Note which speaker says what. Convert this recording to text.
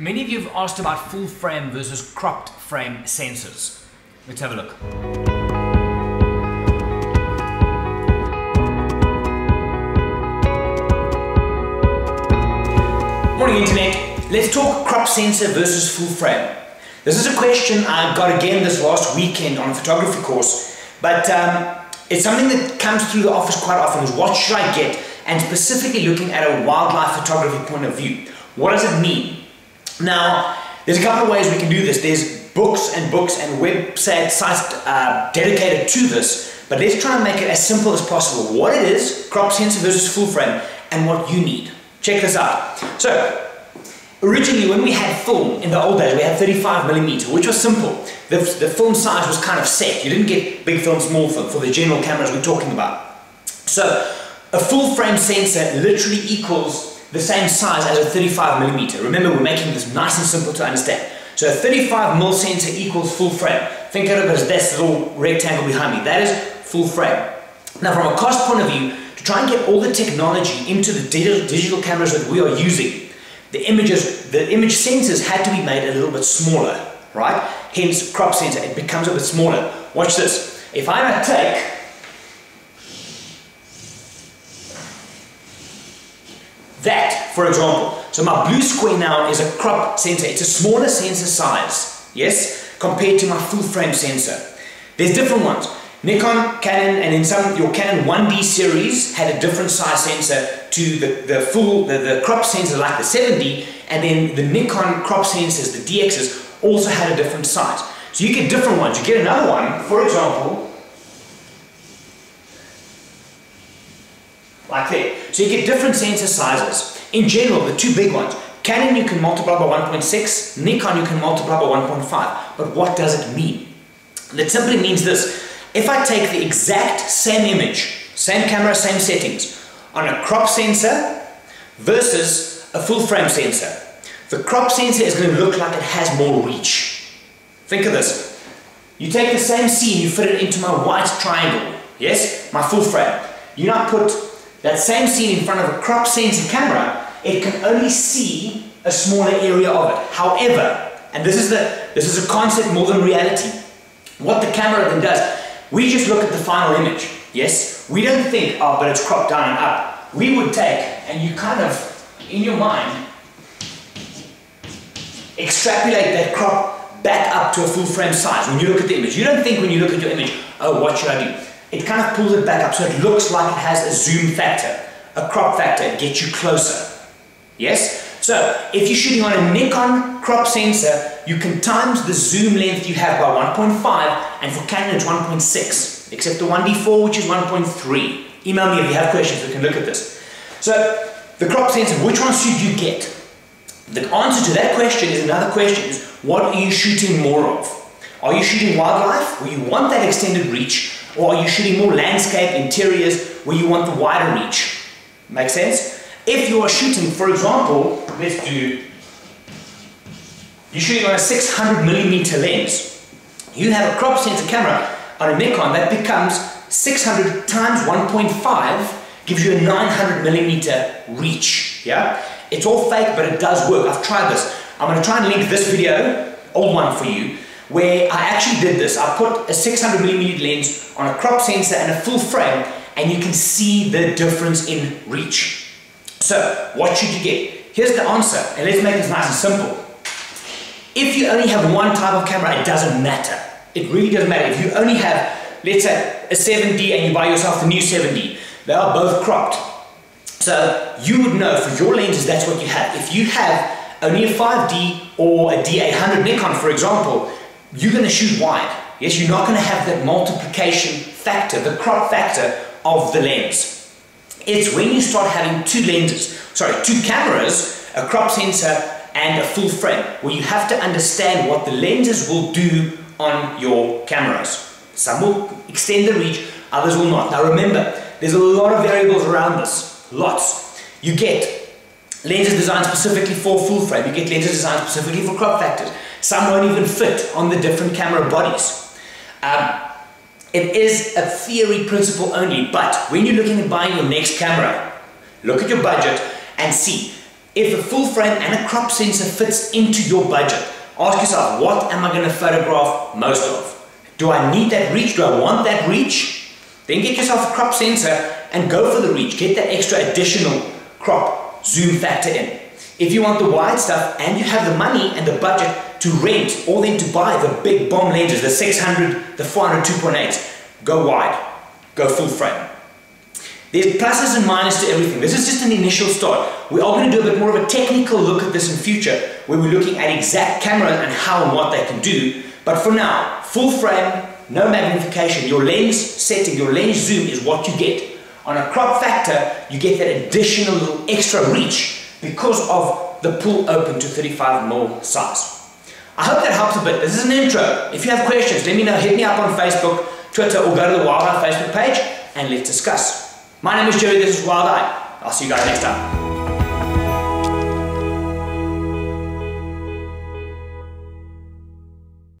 Speaker 1: Many of you have asked about full frame versus cropped frame sensors. Let's have a look. Morning Internet. Let's talk crop sensor versus full frame. This is a question I got again this last weekend on a photography course, but um, it's something that comes through the office quite often is what should I get? And specifically looking at a wildlife photography point of view. What does it mean? Now, there's a couple of ways we can do this. There's books and books and websites sites uh, dedicated to this, but let's try and make it as simple as possible. What it is, crop sensor versus full frame, and what you need. Check this out. So, originally when we had film in the old days, we had 35 millimeter, which was simple. The, the film size was kind of set. You didn't get big film, small film for the general cameras we're talking about. So, a full frame sensor literally equals the same size as a 35 millimeter. Remember, we're making this nice and simple to understand. So a 35 mil sensor equals full frame. Think of it as this little rectangle behind me. That is full frame. Now, from a cost point of view, to try and get all the technology into the digital, cameras that we are using, the images, the image sensors had to be made a little bit smaller, right? Hence, crop sensor, it becomes a bit smaller. Watch this. If I take That, for example, so my blue square now is a crop sensor. It's a smaller sensor size, yes, compared to my full frame sensor. There's different ones. Nikon, Canon, and in some, your Canon 1D series had a different size sensor to the, the full, the, the crop sensor like the 7D, and then the Nikon crop sensors, the DXs, also had a different size. So you get different ones. You get another one, for example, like that. So you get different sensor sizes. In general, the two big ones, Canon you can multiply by 1.6, Nikon you can multiply by 1.5. But what does it mean? It simply means this. If I take the exact same image, same camera, same settings, on a crop sensor versus a full frame sensor, the crop sensor is going to look like it has more reach. Think of this. You take the same scene, you fit it into my white triangle, yes, my full frame. You now put that same scene in front of a crop sensor camera, it can only see a smaller area of it. However, and this is, the, this is a concept more than reality, what the camera then does, we just look at the final image, yes? We don't think, oh, but it's cropped down and up. We would take, and you kind of, in your mind, extrapolate that crop back up to a full frame size when you look at the image. You don't think when you look at your image, oh, what should I do? It kind of pulls it back up so it looks like it has a zoom factor, a crop factor, gets you closer. Yes? So, if you're shooting on a Nikon crop sensor, you can times the zoom length you have by 1.5, and for Canon it's 1.6, except the 1D4, which is 1.3. Email me if you have questions, we can look at this. So, the crop sensor, which one should you get? The answer to that question is another question, is what are you shooting more of? Are you shooting wildlife, where you want that extended reach, or are you shooting more landscape, interiors, where you want the wider reach? Make sense? If you are shooting, for example, let's do, you're shooting on a 600 millimeter lens. You have a crop sensor camera on a Nikon that becomes 600 times 1.5 gives you a 900 millimeter reach. Yeah, it's all fake, but it does work. I've tried this. I'm going to try and link this video, old one for you, where I actually did this. I put a 600mm lens on a crop sensor and a full frame and you can see the difference in reach. So, what should you get? Here's the answer, and let's make this nice and simple. If you only have one type of camera, it doesn't matter. It really doesn't matter. If you only have, let's say, a 7D and you buy yourself the new 7D, they are both cropped. So, you would know for your lenses that's what you have. If you have only a 5D or a D800 Nikon, for example, you're going to shoot wide. Yes, you're not going to have that multiplication factor, the crop factor of the lens. It's when you start having two lenses, sorry, two cameras, a crop sensor and a full frame, where you have to understand what the lenses will do on your cameras. Some will extend the reach, others will not. Now remember, there's a lot of variables around this, lots. You get lenses designed specifically for full frame, you get lenses designed specifically for crop factors. Some won't even fit on the different camera bodies. Um, it is a theory principle only, but when you're looking at buying your next camera, look at your budget and see, If a full frame and a crop sensor fits into your budget, ask yourself, what am I going to photograph most of? Do I need that reach? Do I want that reach? Then get yourself a crop sensor and go for the reach. Get that extra additional crop zoom factor in. If you want the wide stuff and you have the money and the budget to rent or then to buy the big bomb lenses, the 600, the 400 2.8, go wide, go full frame. There's pluses and minuses to everything. This is just an initial start. We are going to do a bit more of a technical look at this in future, where we're looking at exact cameras and how and what they can do. But for now, full frame, no magnification. Your lens setting, your lens zoom is what you get. On a crop factor, you get that additional little extra reach because of the pull open to 35mm size. I hope that helps a bit. This is an intro. If you have questions, let me know. Hit me up on Facebook, Twitter, or go to the Wild Eye Facebook page and let's discuss. My name is Gerry, this is Wild Eye. I'll see you guys next time.